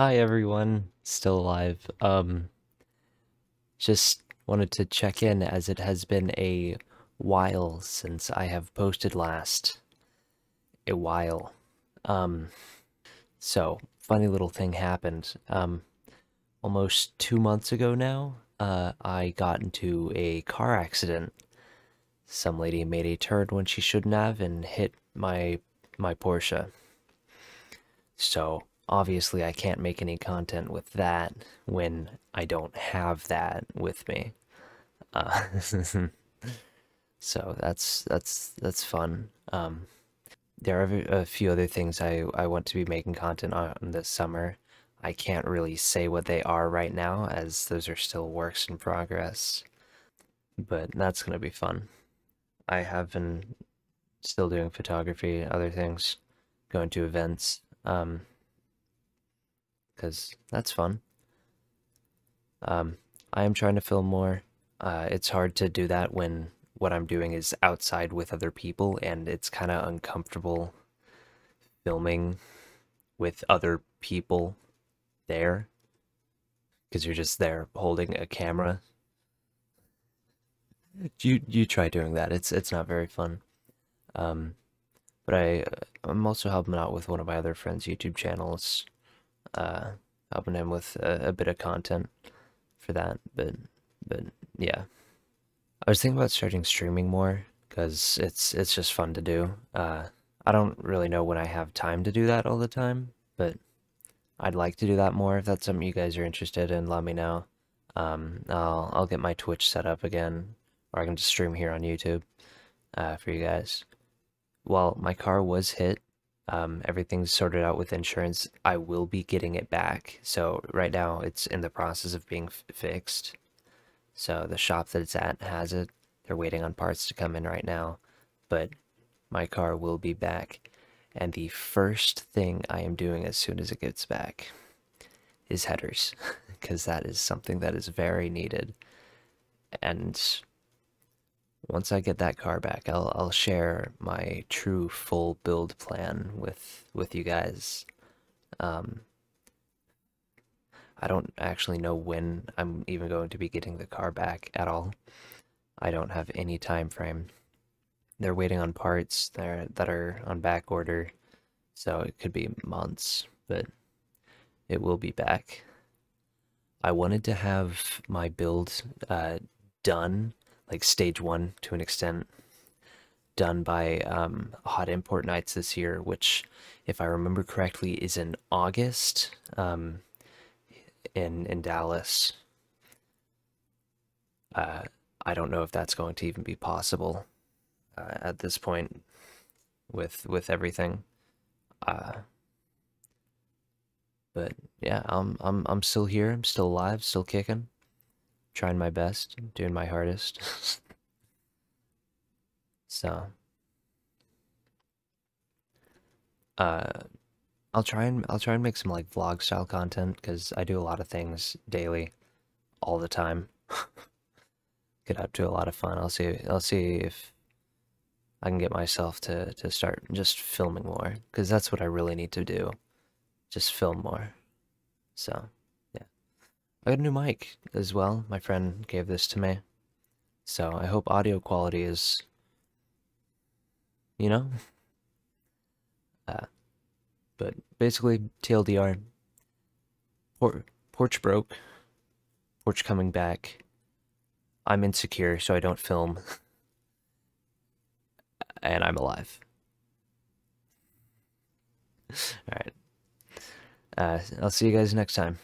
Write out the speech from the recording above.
Hi everyone, still alive. Um, just wanted to check in as it has been a while since I have posted last. A while. Um, so, funny little thing happened. Um, almost two months ago now, uh, I got into a car accident. Some lady made a turn when she shouldn't have and hit my my Porsche. So, obviously I can't make any content with that when I don't have that with me. Uh, so that's that's that's fun. Um, there are a few other things I I want to be making content on this summer. I can't really say what they are right now as those are still works in progress. But that's gonna be fun. I have been still doing photography, other things, going to events. Um, because that's fun. Um, I am trying to film more. Uh, it's hard to do that when what I'm doing is outside with other people and it's kind of uncomfortable filming with other people there because you're just there holding a camera. You you try doing that. It's it's not very fun. Um, but I I'm also helping out with one of my other friends' YouTube channels uh, helping him with a, a, bit of content for that. But but yeah, I was thinking about starting streaming more because it's it's just fun to do. Uh, I don't really know when I have time to do that all the time, but I'd like to do that more. If that's something you guys are interested in, let me know. Um, I'll I'll get my Twitch set up again, or I can just stream here on YouTube uh, for you guys. Well, my car was hit um, everything's sorted out with insurance. I will be getting it back. So right now it's in the process of being fixed. So the shop that it's at has it. They're waiting on parts to come in right now. But my car will be back. And the first thing I am doing as soon as it gets back is headers. Because that is something that is very needed. And once I get that car back, I'll I'll share my true full build plan with with you guys. Um, I don't actually know when I'm even going to be getting the car back at all. I don't have any time frame. They're waiting on parts there that are on back order, so it could be months, but it will be back. I wanted to have my build uh, done like stage one to an extent done by um, Hot Import Nights this year, which, if I remember correctly, is in August um, in in Dallas. Uh, I don't know if that's going to even be possible uh, at this point with with everything. Uh, but yeah, I'm I'm I'm still here. I'm still alive. Still kicking trying my best, doing my hardest. so, uh, I'll try and I'll try and make some like vlog style content because I do a lot of things daily, all the time. Get up to a lot of fun. I'll see. I'll see if I can get myself to to start just filming more because that's what I really need to do. Just film more. So. I got a new mic as well. My friend gave this to me. So I hope audio quality is, you know? Uh, but basically, TLDR, por Porsche broke, Porsche coming back. I'm insecure, so I don't film. and I'm alive. Alright. Uh, I'll see you guys next time.